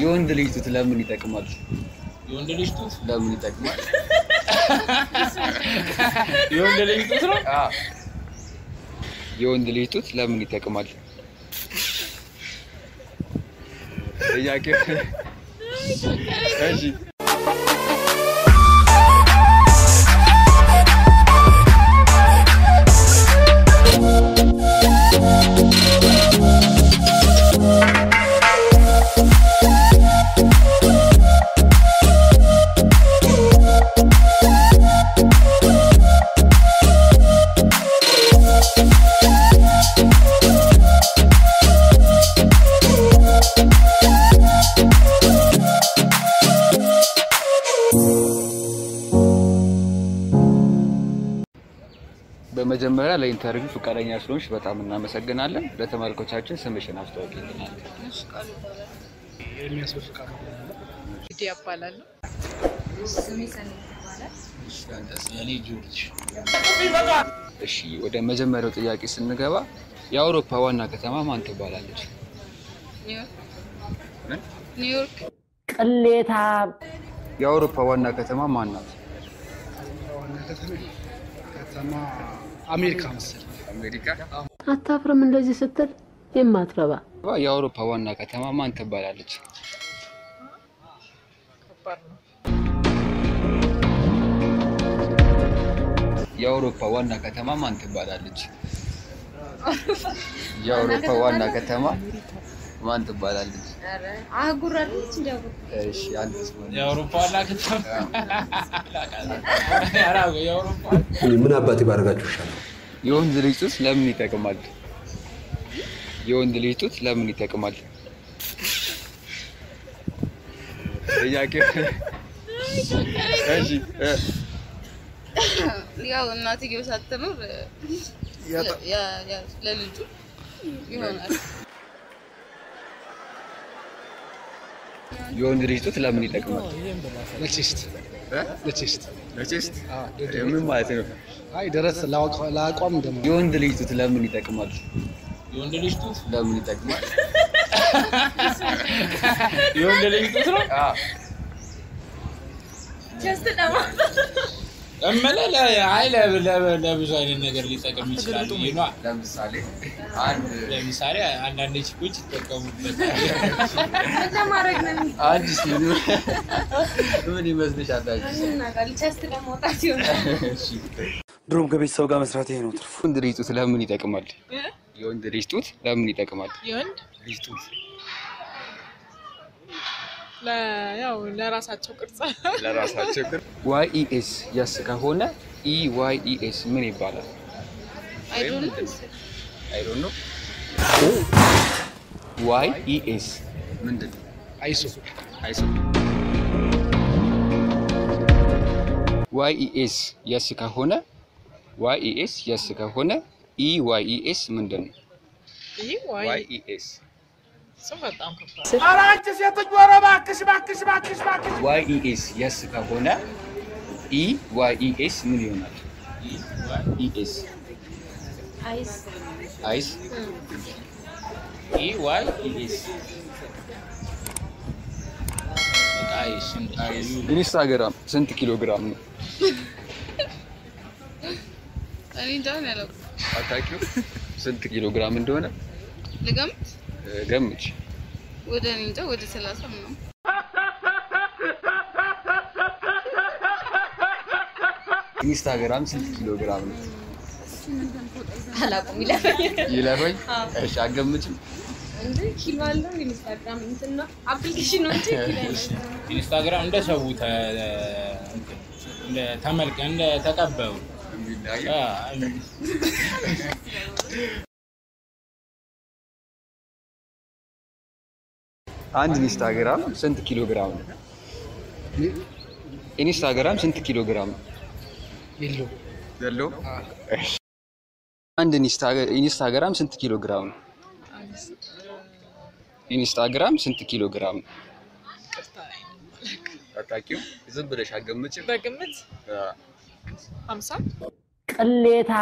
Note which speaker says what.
Speaker 1: የወንድ ልጅ ጡት ለምን ይጠቅማል?
Speaker 2: የወንድ ልጅ ጡት
Speaker 1: ለምን ይጠቅማል?
Speaker 2: የወንድ ልጅ ጡት ነው።
Speaker 1: የወንድ ልጅ ጡት ለምን ይጠቅማል? ጥያቄ እሺ በመጀመሪያ ለኢንተርቪው ፈቃደኛ ስለሆንሽ በጣም እናመሰግናለን። ለተመልኮቻችን ስምሽን
Speaker 2: ጆርጅ
Speaker 1: እሺ ወደ መጀመሪያው ጥያቄ ስንገባ የአውሮፓ ዋና ከተማ ማን ትባላለች?
Speaker 3: ኒውዮርክ
Speaker 4: ቅሌታ
Speaker 1: የአውሮፓ ዋና ከተማ ማን ናት?
Speaker 5: ከተማ አሜሪካ መሰለኝ።
Speaker 1: አሜሪካ።
Speaker 4: አታፍርም እንደዚህ ስትል የማትረባ
Speaker 1: የአውሮፓ ዋና ከተማ ማን ትባላለች? የአውሮፓ ዋና ከተማ ማን ትባላለች? የአውሮፓ ዋና ከተማ ማን ትባላለች?
Speaker 6: እንዲ አህጉር
Speaker 1: እሺ?
Speaker 2: የአውሮፓ የአውሮፓ
Speaker 7: ምን አባቴ ባደርጋችሁ ይሻላል?
Speaker 1: የወንድ ልጅ ጡት ለምን ይጠቅማል? የወንድ ልጅ ጡት ለምን ይጠቅማል? ጥያቄ እሺ እ
Speaker 3: ያው እናትየው ሳትኖር ያ- ያ- ለልጁ ይሆናል።
Speaker 1: የወንድ ልጅ ጡት ለምን ይጠቅማል?
Speaker 5: ለ chest
Speaker 1: እ?
Speaker 5: ለ
Speaker 1: chest ለ chest ምን ማለት ነው?
Speaker 5: አይ ደረት ለአቋ- ለአቋም ደግሞ
Speaker 1: የወንድ ልጅ ጡት ለምን ይጠቅማል?
Speaker 2: የወንድ ልጅ ጡት
Speaker 1: ለምን ይጠቅማል?
Speaker 2: የወንድ ልጅ ጡት ነው
Speaker 1: አዎ
Speaker 6: just ለማ
Speaker 2: እምልህ አይ ለብዙ አይነት ነገር ሊጠቅም ይችላል ነዋ።
Speaker 1: ለምሳሌ አንድ
Speaker 2: ለምሳሌ አንዳንድ ቺኮች ይጠቀሙበታል።
Speaker 1: ምን ይመስልሻል?
Speaker 7: ድሮም ከቤተሰብ ጋር መስራት ይሄ ነው ትርፉ።
Speaker 1: የወንድ ልጅ ጡት ለምን ይጠቅማል? የወንድ ልጅ ጡት ለምን ይጠቅማል?
Speaker 3: የወንድ
Speaker 1: ልጅ ጡት
Speaker 3: ለራሳቸው ቅርጽ
Speaker 1: ለራሳቸው ቅር Y E S yes ከሆነ E Y E S ምን ይባላል?
Speaker 3: I
Speaker 1: don I don't know Y E S ምንድን ነው?
Speaker 5: አይሶ
Speaker 1: አይሶ Y E S yes ከሆነ Y E S yes ከሆነ E Y E S ምንድን ነው?
Speaker 3: ይህ Y
Speaker 1: Y E S
Speaker 3: ስም በጣም ከባድ
Speaker 1: Y E S yes ከሆነ E Y E S ምን ይሆናል? E S
Speaker 6: eyes
Speaker 1: eyes
Speaker 2: E Y
Speaker 1: E S
Speaker 2: በቃ eyes eyes
Speaker 1: ኢንስታግራም ስንት ኪሎ ግራም ነው?
Speaker 3: እኔ እንጃ ነው ያለው።
Speaker 1: አታውቂው? ስንት ኪሎ ግራም እንደሆነ
Speaker 3: ልገምት
Speaker 1: ገምች።
Speaker 3: ወደ እኔ እንጃ ወደ ሰላሳ ምናምን።
Speaker 1: ኢንስታግራም ስንት ኪሎ ግራም ነው?
Speaker 6: አላውቅም። ይለፈኝ።
Speaker 1: ይለፈኝ። እሺ አገምችም።
Speaker 6: እንጂ ኪሎ አለው? ኢንስታግራም እንትን ነው። application ነው እንጂ
Speaker 2: ኢንስታግራም እንደ ሰው እንደ ተመልከ እንደ ተቀበሉ
Speaker 1: አንድ ኢንስታግራም ስንት ኪሎ ግራም ነው? ኢንስታግራም ስንት ኪሎ ግራም ነው? አንድ ኢንስታ- ኢንስታግራም ስንት ኪሎ ግራም ነው? ኢንስታግራም ስንት ኪሎ ግራም ነው? አታውቂውም? ዝም ብለሽ አገምጭም።
Speaker 3: በግምት ሀምሳ
Speaker 4: ቅሌታ